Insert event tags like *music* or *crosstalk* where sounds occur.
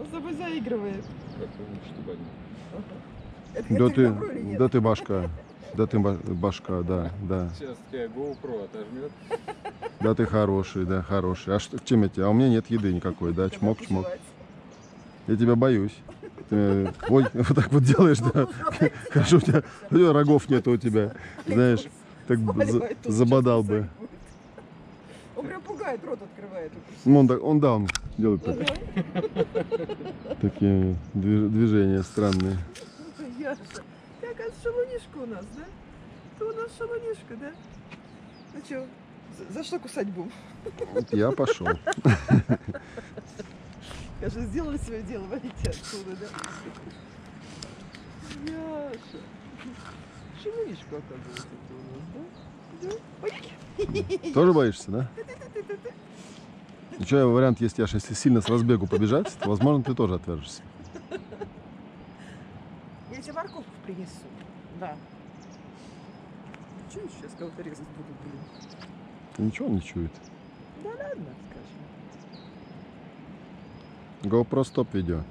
Он с тобой заигрывает. Как он штука. Это, Да это ты, нет? да ты башка. Да ты ба- башка, да, да. Сейчас тебя GoPro отожмет. Да ты хороший, да, хороший. А что, чем я тебя? А у меня нет еды никакой, да, чмок, чмок. Я тебя боюсь. Ты, ой, *laughs* вот так вот делаешь, да. *laughs* Хорошо, у тебя, рогов нету у тебя. Знаешь, так забодал бы. Он прям пугает, рот открывает. Ну, он, так- он да, он делает так- такие движ- движения странные. Яша, ты, оказывается, шалунишка у нас, да? Ты у нас шалунишка, да? Ну что, за, что кусать будем? Вот я пошел. Скажи, сделали свое дело, валите отсюда, да? Яша. Шалунишка, оказывается, ты у нас, да? Да? Тоже боишься, да? Еще вариант есть, Яша, если сильно с разбегу побежать, то, возможно, ты тоже отвяжешься. Я тебе морковку принесу. Да. Чего сейчас кого-то резать буду, блин? Ничего он не чует. Да ладно, скажем. GoPro стоп видео.